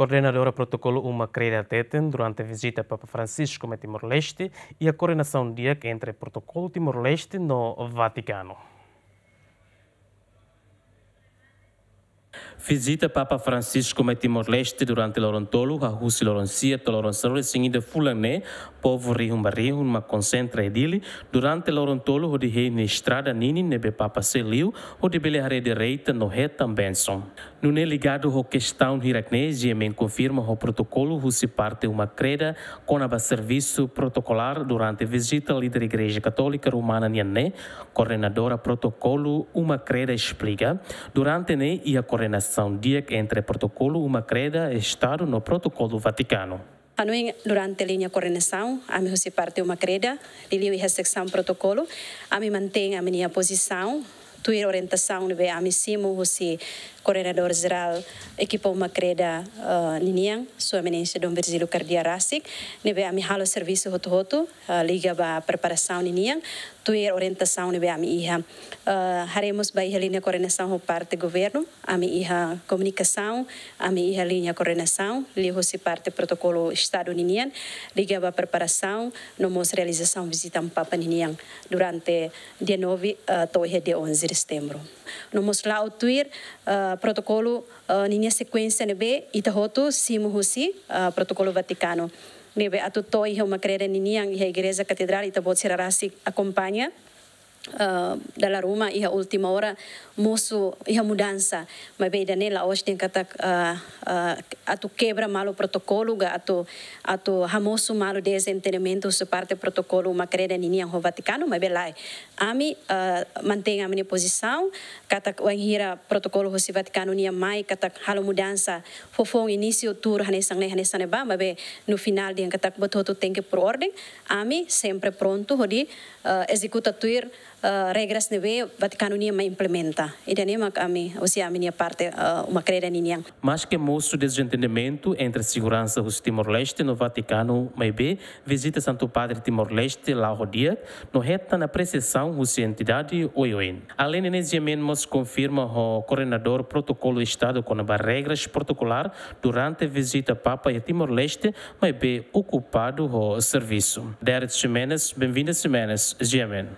Coordenadora protocolo uma creira Teten durante a visita a Papa Francisco a Timor-Leste e a coordenação dia entre protocolo Timor-Leste no Vaticano. Visita Papa Francisco a Timor-Leste durante l'Orontolo, a Russi l'Oronsia, l'Oronsaro seguida Fulané, povo rihum barrihum, ma concentra edili, durante l'Orontolo, o de rei na estrada nini, nebe Papa Seliu, o de belehare de reita no retam benson. Não é ligado ao questão hiracnese, e confirma o protocolo, Russi parte uma creda com a serviço protocolar durante visita à líder Igreja Católica Romana Niané, coordenadora protocolo, uma creda explica, durante ne e a coordenação relação dia entre protocolo uma creda e Estado no protocolo Vaticano. Anui durante a linha coordenação, a minha parte uma creda, de a secção protocolo, a mim mantém a minha posição, tua orientação de a mim simo se coordenador geral equipa uma creda uh, niniang sua eminência Dom Virgílio Cardia Rasik nebe a mim halo serviço hoto hoto uh, liga ba preparação niniang tua orientação nebe a mim iha uh, haremos ba linha coordenação parte governo a mim iha comunicação a mim iha linha coordenação liho se parte protocolo estado niniang liga ba preparação no mos realização visita papa niniang durante dia 9 uh, dia 11 de setembro no mos lá o tuir uh, protocolo uh, ninha sequência nebe itahoto simu husi uh, protocolo Vaticano. Nebe atu toi uma crere ninha a igreja catedral itabot sirarasi acompanha uh, dalam rumah ia última hora musu ia mudança mas bem danela hoje tem kata uh, uh, atu quebra malo protocolo ga atu atu hamosu malo desentendimento se parte protocolo uma creda ninha ho Vaticano mas bem lá ami uh, mantém a minha kata wanghira protocolo ho si Vaticano nia mai kata halo mudança fofong início tour hanesang ne hanesang ne ba mas bem no final dia kata betul tem que por ordem ami sempre pronto hodi uh, executa tuir uh, regras neve Vaticano nia ma implementa. E daí ma kami, ou seja, a minha parte uh, uma creda. Mas que mostro desentendimento entre a segurança do Timor-Leste no Vaticano, mas bem, visita Santo Padre Timor-Leste lá o dia, no reta na precisão da entidade OION. Além de nos confirma o coordenador protocolo Estado com as regras protocolar durante a visita Papa a Timor-Leste, mas bem ocupado o serviço. Derek Jimenez, bem-vindo Jimenez, Jemen.